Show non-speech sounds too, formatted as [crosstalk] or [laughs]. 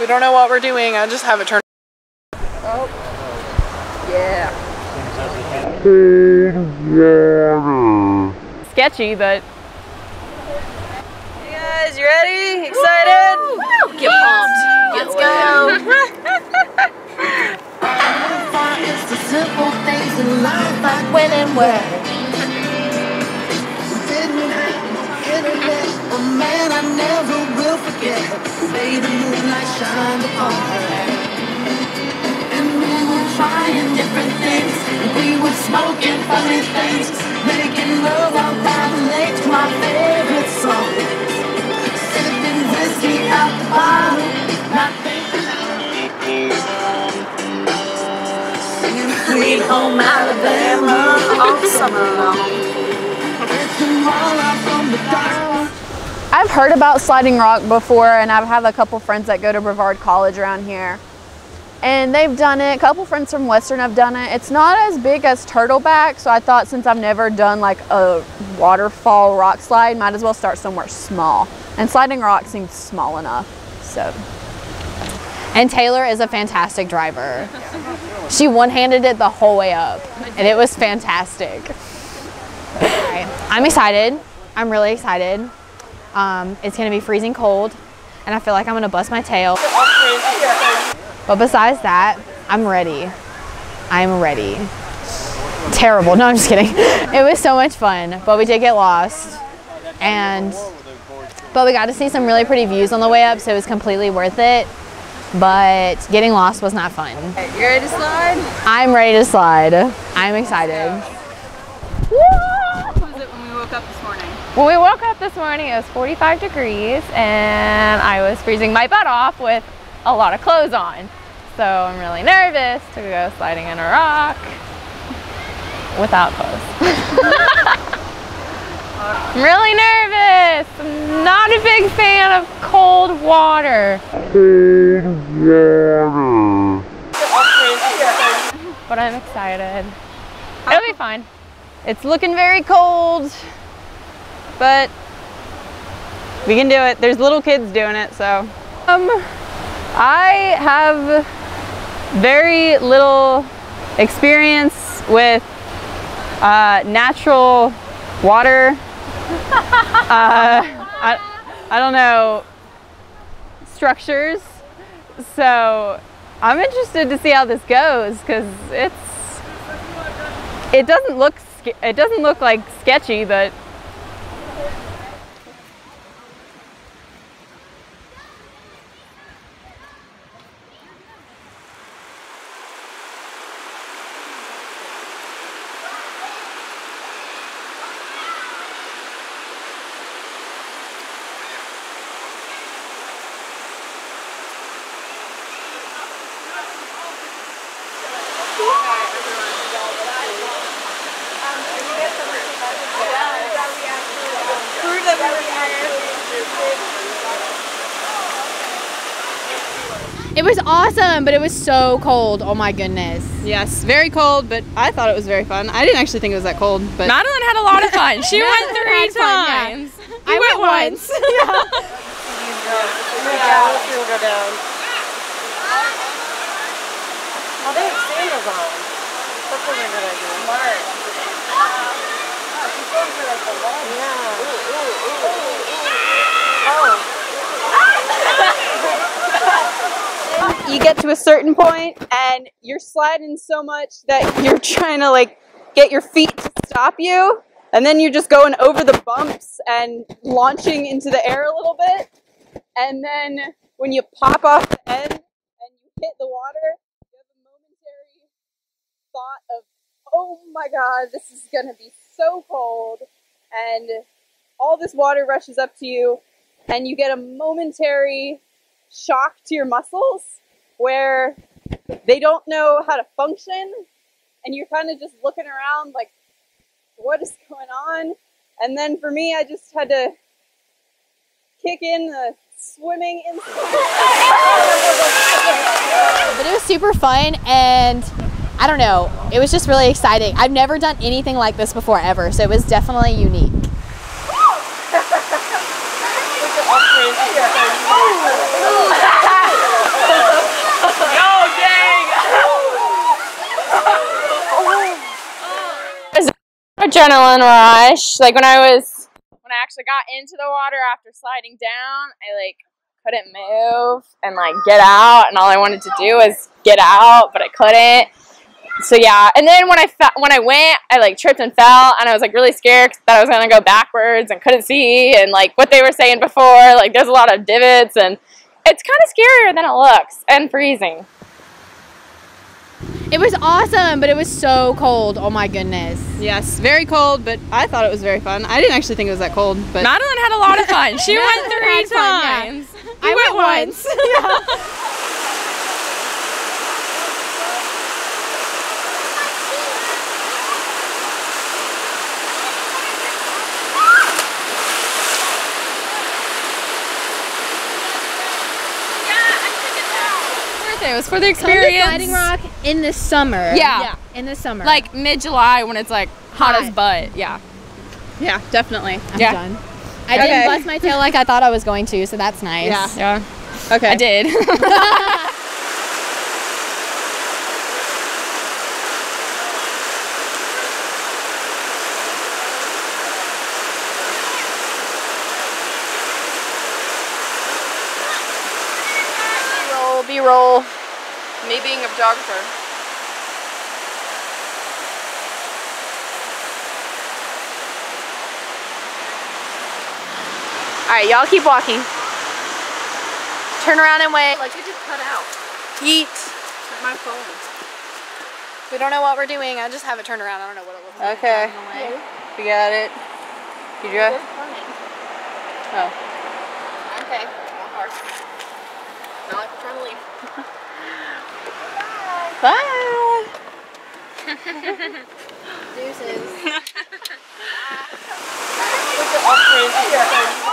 We don't know what we're doing. I just have it turned. Oh. Yeah. Sketchy, but You guys, you ready? Excited? get pumped. Let's go. [laughs] It's the simple things in life like when and where. Man I never will forget. May the moonlight shine upon her. And we were trying different things. We were smoking funny things. Making love out by the lake to my favorite song. Sipping whiskey out the bottle. Not thinking Singing Sweet Home Alabama all summer long. All out from the dark. I've heard about Sliding Rock before, and I've had a couple friends that go to Brevard College around here. And they've done it. A couple friends from Western have done it. It's not as big as Turtleback, so I thought since I've never done like a waterfall rock slide, might as well start somewhere small. And Sliding Rock seems small enough, so. And Taylor is a fantastic driver. She one-handed it the whole way up, and it was fantastic. I'm excited. I'm really excited. Um, it's gonna be freezing cold, and I feel like I'm gonna bust my tail. But besides that, I'm ready. I'm ready. Terrible. No, I'm just kidding. [laughs] It was so much fun, but we did get lost, and but we got to see some really pretty views on the way up, so it was completely worth it. But getting lost was not fun. You ready to slide? I'm ready to slide. I'm excited. What was it when we woke up this morning? When we woke up this morning, it was 45 degrees and I was freezing my butt off with a lot of clothes on. So I'm really nervous to go sliding in a rock without clothes. [laughs] I'm really nervous. I'm not a big fan of cold water. But I'm excited. It'll be fine. It's looking very cold, but we can do it. There's little kids doing it, so. Um, I have very little experience with uh, natural water. uh, I, I don't know, structures. So I'm interested to see how this goes because it's, it doesn't look, it doesn't look like sketchy, but it was awesome, but it was so cold. Oh my goodness. Yes, very cold, but I thought it was very fun. I didn't actually think it was that cold, but Madeline had a lot of fun. She [laughs] went three had fun, yeah. times. I went once. Oh, [laughs] they have sandals on. That's a good idea. Smart. You get to a certain point and you're sliding so much that you're [laughs] trying to like get your feet to stop you, and then you're just going over the bumps and launching into the air a little bit. And then when you pop off the end and you hit the water, you have a momentary thought of, oh my god, this is gonna be so cold. And all this water rushes up to you, and you get a momentary shock to your muscles where they don't know how to function, and you're kind of just looking around like, what is going on? And then for me, I just had to kick in the swimming instinct. But it was super fun and I don't know, it was just really exciting. I've never done anything like this before ever, so it was definitely unique. [laughs] adrenaline rush. Like when I was when I actually got into the water after sliding down, I like couldn't move and like get out, and all I wanted to do was get out, but I couldn't. So yeah, and then when I when I went, I like tripped and fell, and I was like really scared that I was gonna go backwards and couldn't see, and like what they were saying before, like there's a lot of divots, and it's kind of scarier than it looks, and freezing. It was awesome, but it was so cold. Oh my goodness. Yes, very cold, but I thought it was very fun. I didn't actually think it was that cold, but Madeline had a lot of fun. She [laughs] went three had fun, yeah. times. I went once. It [laughs] was for the Come to experience. Sliding Rock in the summer. Yeah. In the summer. Like mid July when it's like hot as butt. Yeah. yeah, definitely. I'm yeah. done. I Okay. didn't bust my tail like I thought I was going to, so that's nice. Yeah. Yeah. Okay. I did. [laughs] roll, B roll. Me being a photographer. All right, y'all keep walking. Turn around and wait. Like we just cut out. Yeet. My phone. We don't know what we're doing. I just have it turned around. I don't know what it looks like. Okay. We got it. You drive? Oh. Okay. Not like we're trying to leave. Bye. Deuces. [laughs]